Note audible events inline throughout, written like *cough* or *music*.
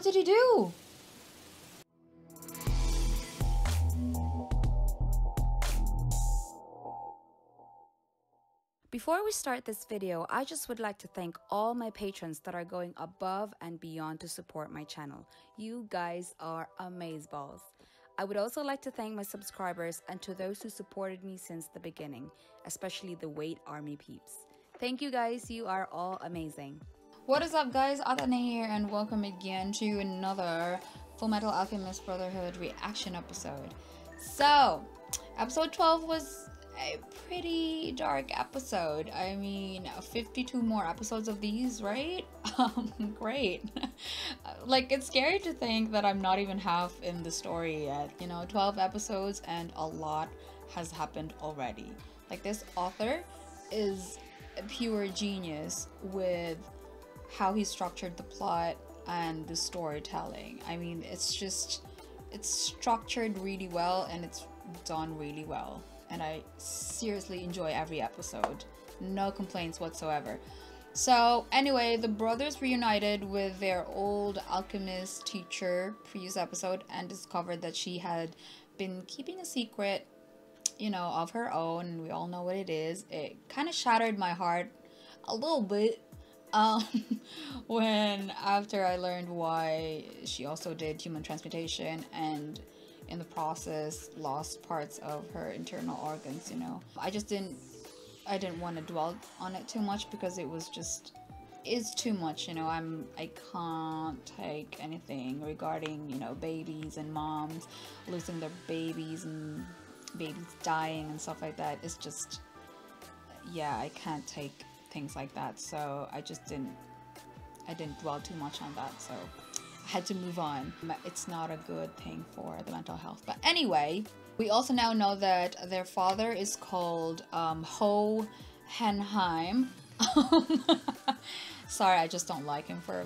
What did he do? Before we start this video, I just would like to thank all my patrons that are going above and beyond to support my channel. You guys are amazeballs. I would also like to thank my subscribers and to those who supported me since the beginning, especially the Wait Army peeps. Thank you guys, you are all amazing. What is up guys, Otane here and welcome again to another Full Metal Alchemist Brotherhood reaction episode. So, episode 12 was a pretty dark episode. I mean, 52 more episodes of these, right? *laughs* Um, great. *laughs* like, it's scary to think that I'm not even half in the story yet. You know, 12 episodes and a lot has happened already. Like, this author is a pure genius with how he structured the plot and the storytelling. I mean, it's just, it's structured really well and it's done really well and I seriously enjoy every episode. No complaints whatsoever. So, anyway, the brothers reunited with their old alchemist teacher previous episode and discovered that she had been keeping a secret, you know, of her own, we all know what it is. It kind of shattered my heart a little bit um, *laughs* when after I learned why she also did human transmutation and in the process lost parts of her internal organs you know i just didn't i didn't want to dwell on it too much because it was just it's too much you know i'm i can't take anything regarding you know babies and moms losing their babies and babies dying and stuff like that. It's just yeah i can't take things like that so i just didn't i didn't dwell too much on that so I had to move on. It's not a good thing for the mental health. But anyway, we also now know that their father is called um, Ho Henheim. *laughs* Sorry, I just don't like him for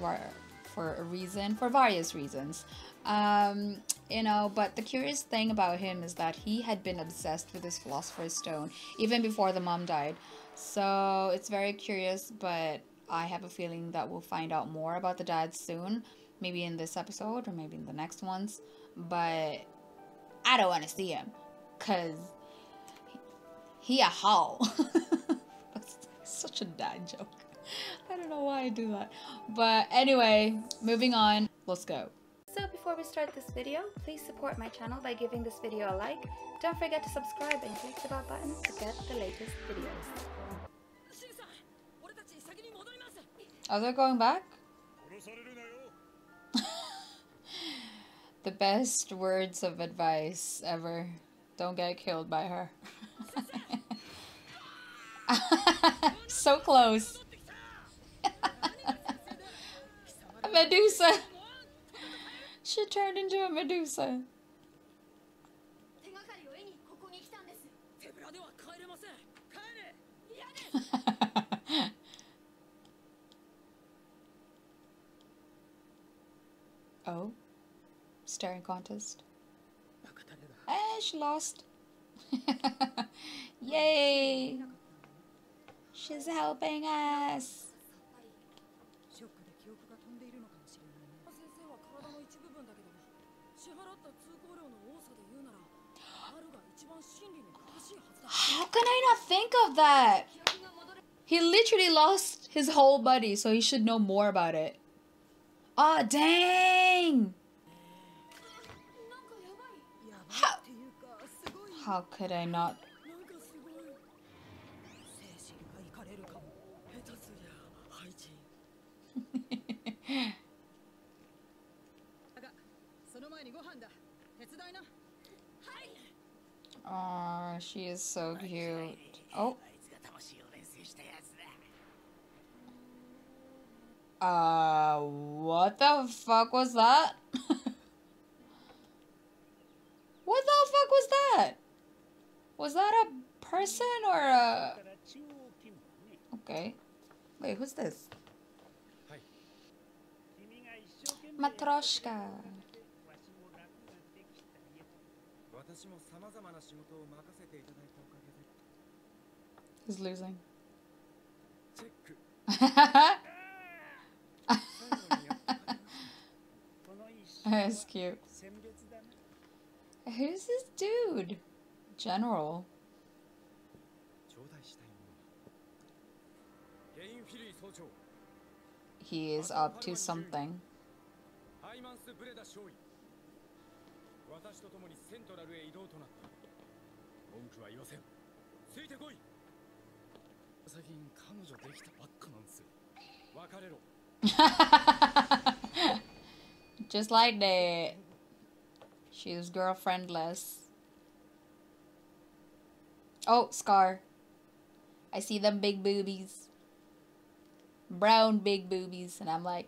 for a reason, for various reasons. Um, you know, but the curious thing about him is that he had been obsessed with this Philosopher's Stone even before the mom died. So it's very curious, but I have a feeling that we'll find out more about the dad soon maybe in this episode or maybe in the next ones but i don't want to see him because he a *laughs* that's such a dad joke *laughs* i don't know why i do that but anyway moving on let's go so before we start this video, please support my channel by giving this video a like. Don't forget to subscribe and click the bell button to get the latest videos. Are they going back? *laughs* the best words of advice ever. Don't get killed by her. *laughs* so close. a Medusa. *laughs* She turned into a Medusa. *laughs* oh staring contest. Eh, she lost. *laughs* Yay! She's helping us. How can I not think of that? He literally lost his whole body, so he should know more about it. Ah, oh, dang! How could I not? *laughs* *laughs* She is so cute. Oh. Uh, what the fuck was that? *laughs* what the fuck was that? Was that a person or a... Okay. Wait, who's this? Matroshka. He's losing. *laughs* That's cute. Who's this dude? General. He is up to something. ハイマンス・ブレダ少尉 私と共にセントラルへ移動となった文句は言わせんついてこい最近彼女できたばっかなんですよ別れろ *laughs* Just like that. She's girlfriendless. Oh, Scar. I see them big boobies. Brown big boobies. And I'm like,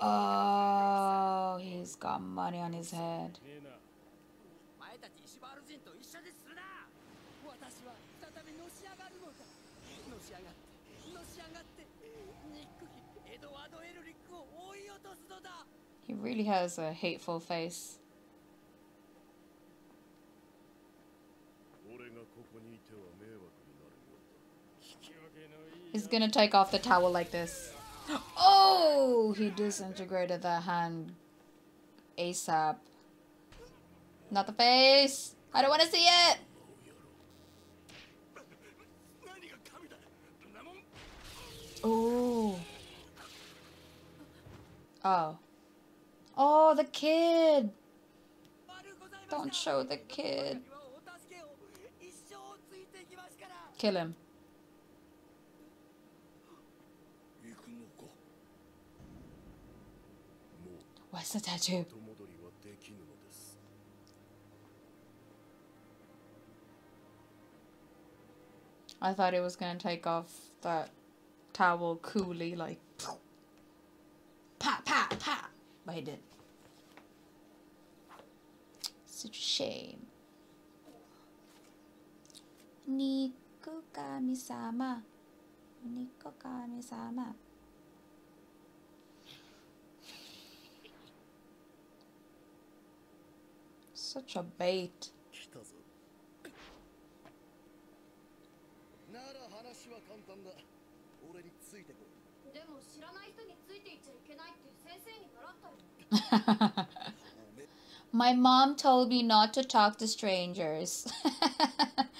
oh, he's got money on his head. He really has a hateful face. He's gonna take off the towel like this. Oh! He disintegrated the hand ASAP. Not the face! I don't want to see it! Oh. Oh. Oh, the kid! Don't show the kid. Kill him. The tattoo? I thought it was gonna take off that towel coolly, like, pa pa pa, but he didn't. Such a shame. Niku kami-sama. Such a bait. *laughs* My mom told me not to talk to strangers. *laughs*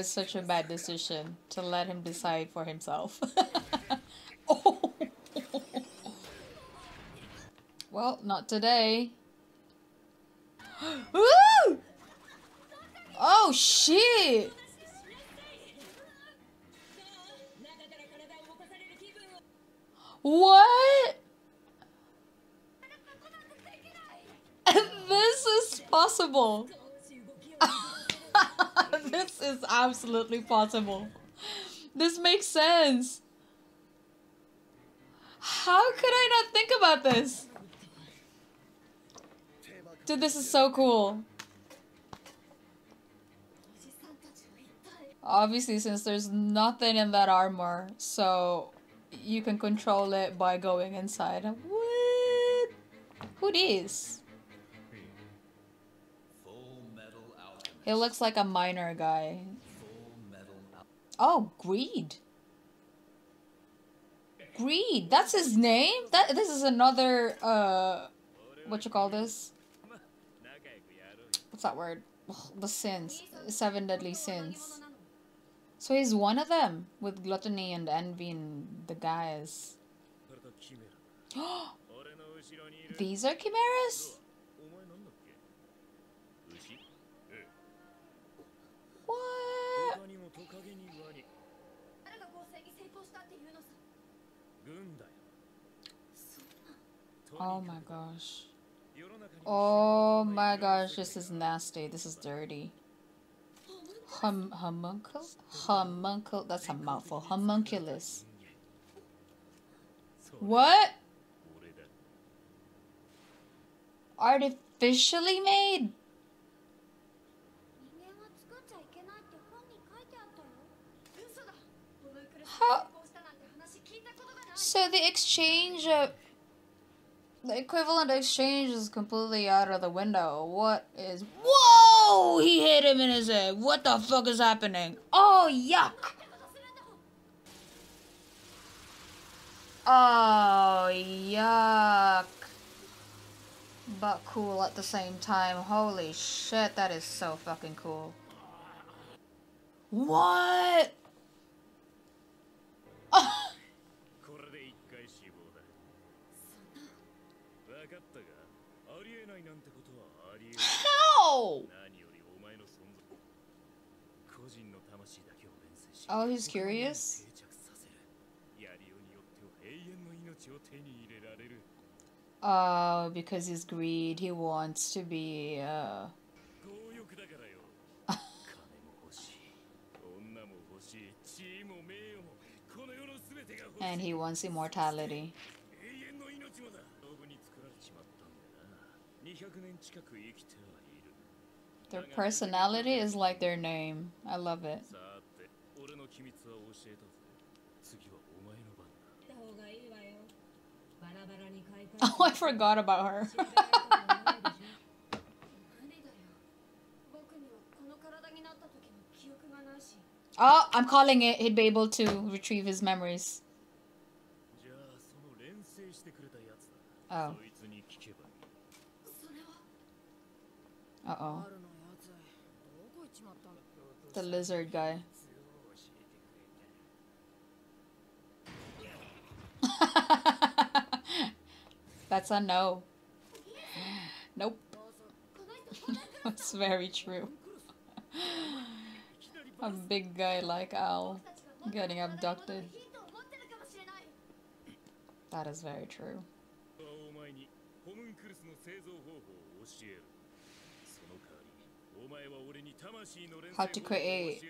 was such a bad decision to let him decide for himself. oh. *laughs* Well, not today. *gasps* oh, shit! What? *laughs* this is possible. Is absolutely possible. This makes sense. How could I not think about this? Dude, this is so cool. Obviously, since there's nothing in that armor, so you can control it by going inside. What? Who this? He looks like a miner guy. Oh, Greed. Greed. That's his name? That this is another uh what you call this? What's that word? the sins. Seven deadly sins. So he's one of them with gluttony and envy and the guys. *gasps* These are chimeras? What? my gosh. Oh, oh my gosh, this is nasty. This is dirty. Hum homuncle? Homuncle that's a mouthful. Homunculus. What? Artificially made? How? So the exchange of the equivalent exchange is completely out of the window. What is? Whoa! He hit him in his head. What the fuck is happening? Oh yuck! Oh yuck! But cool at the same time. Holy shit! That is so fucking cool. What? How? Oh, he's curious? Oh, because his greed, he wants to be, uh... *laughs* and he wants immortality. Their personality is like their name. I love it. *laughs* Oh, I forgot about her. *laughs* oh, I'm calling it. He'd be able to retrieve his memories. Oh. Uh-oh. The lizard guy. *laughs* That's a no. Nope. *laughs* That's very true. *laughs* a big guy like Al getting abducted. That is very true. How to create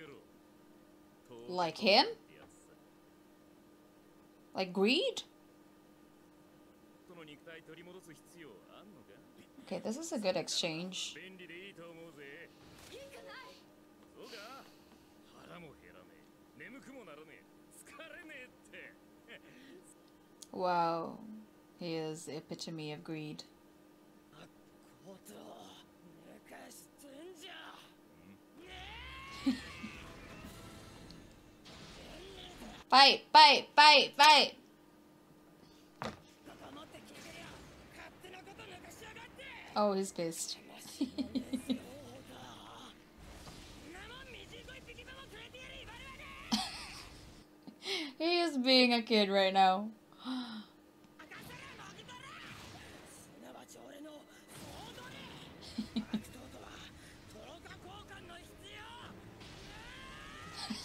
like him? Like greed? Okay, this is a good exchange. Wow, he is the epitome of greed. Fight, fight, fight, fight. Oh, he's pissed. *laughs* he is being a kid right now. *laughs*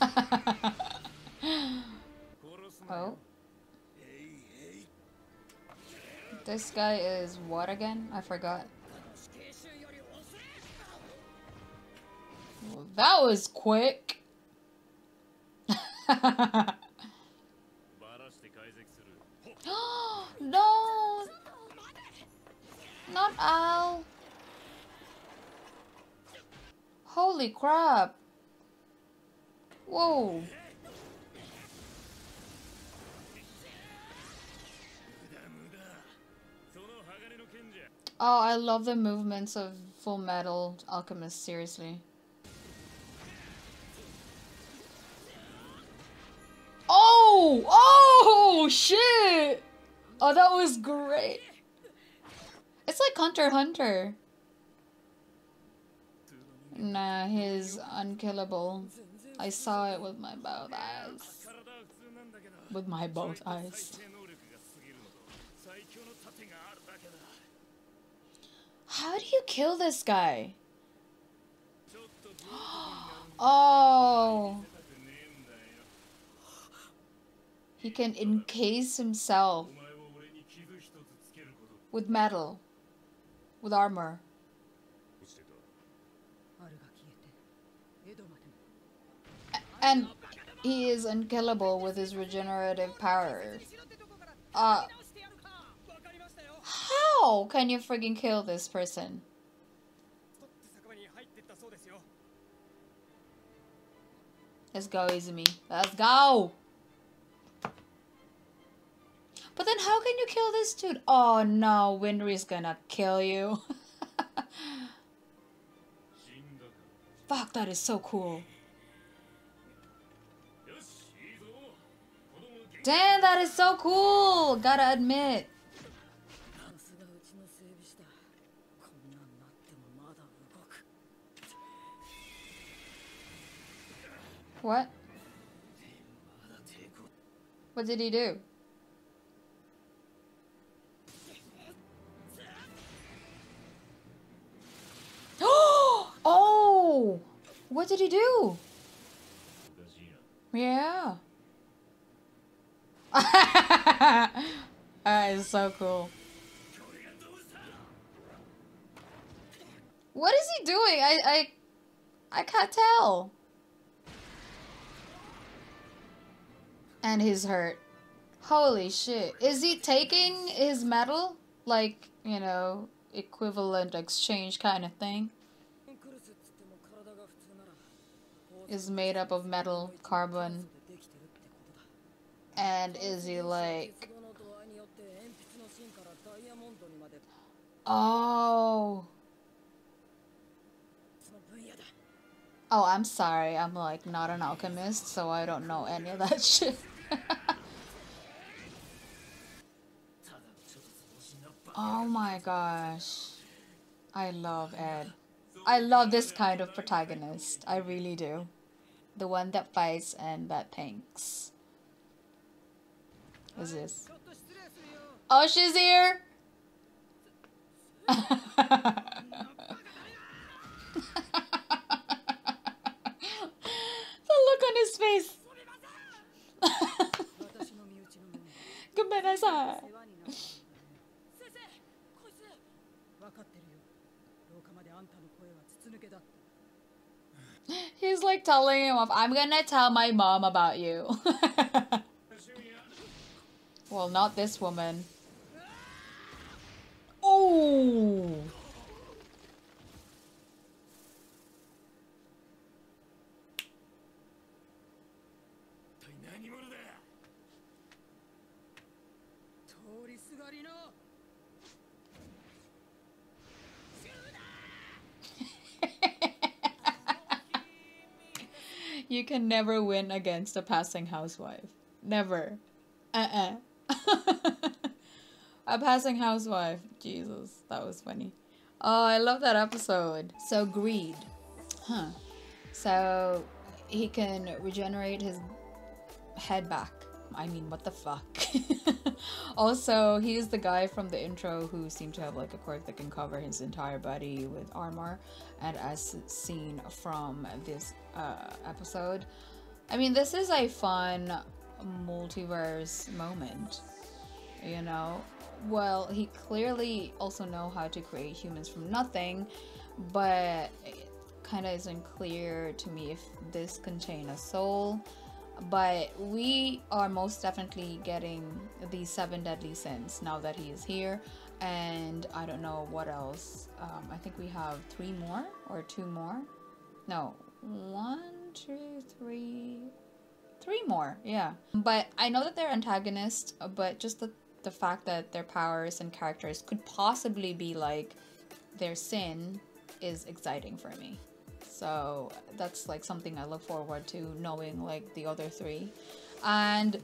*laughs* Oh. This guy is what again? I forgot. Well, that was quick. *laughs* no! Not Al! Holy crap! Whoa! Oh, I love the movements of Full Metal Alchemist, seriously. Oh! Oh, shit! Oh, that was great! It's like Hunter Hunter. Nah, he's unkillable. I saw it with my both eyes. With my both eyes. How do you kill this guy? *gasps* oh. He can encase himself with metal, with armor. And he is unkillable with his regenerative powers. Uh, how can you freaking kill this person? Let's go, Izumi. Let's go! But then how can you kill this dude? Oh no, Winry is gonna kill you. *laughs* Fuck, that is so cool. Damn, that is so cool! Gotta admit. What? What did he do? *gasps* oh! What did he do? Yeah. *laughs* that is so cool. What is he doing? I I I can't tell. and he's hurt. Holy shit. Is he taking his medal? Like, you know, equivalent exchange kind of thing? Is made up of metal, carbon. And is he like. Oh. Oh, I'm sorry. I'm like not an alchemist, so I don't know any of that *laughs* shit. *laughs* oh my gosh. I love Ed. I love this kind of protagonist. I really do. The one that fights and that thinks. Who's this? Oh, she's *laughs* here! なる先生こいつ分かってるよ廊下まであんたの声は筒抜けだ *laughs* He's like telling him off. I'm gonna tell my mom about you. *laughs* well, not this woman. Oh. You can never win against a passing housewife. Never. Uh uh *laughs* a passing housewife. Jesus, that was funny. Oh, I love that episode. So, greed. Huh. So, he can regenerate his head back. I mean, what the fuck? *laughs* also, he is the guy from the intro who seemed to have like a quirk that can cover his entire body with armor. And as seen from this uh, episode, I mean, this is a fun multiverse moment. You know, well, he clearly also know how to create humans from nothing, but it kind of isn't clear to me if this contain a soul but we are most definitely getting the seven deadly sins now that he is here. And i don't know what else. Um, i think we have three more or two more. No one two three three more yeah. But i know that they're antagonists but just the, the fact that their powers and characters could possibly be like their sin is exciting for me so that's like something I look forward to knowing like the other three. And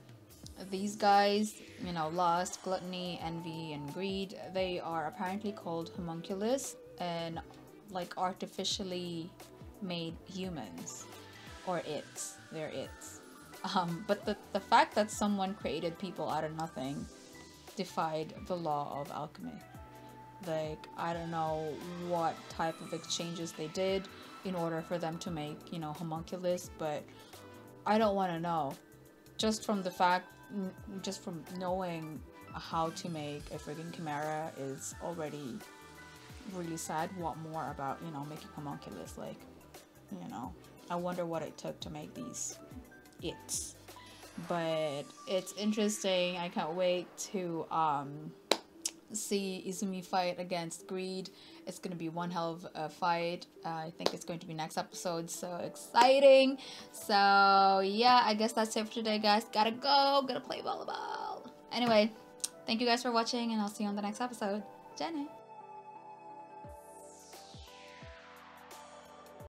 these guys, you know, lust, gluttony, envy, and greed, they are apparently called homunculus and like artificially made humans. Or it's. They're it's. Um, but the, the fact that someone created people out of nothing defied the law of alchemy. Like, I don't know what type of exchanges they did in order for them to make, you know, homunculus, but I don't want to know. Just from the fact just from knowing how to make a freaking chimera is already really sad. What more about you know making homunculus? Like, you know, I wonder what it took to make these its. But it's interesting. I can't wait to um see Izumi fight against Greed. It's gonna be one hell of a fight. Uh, I think it's going to be next episode. So exciting. So yeah, I guess that's it for today, guys. Gotta go. Gotta play volleyball. Anyway, thank you guys for watching, and I'll see you on the next episode. Jenny.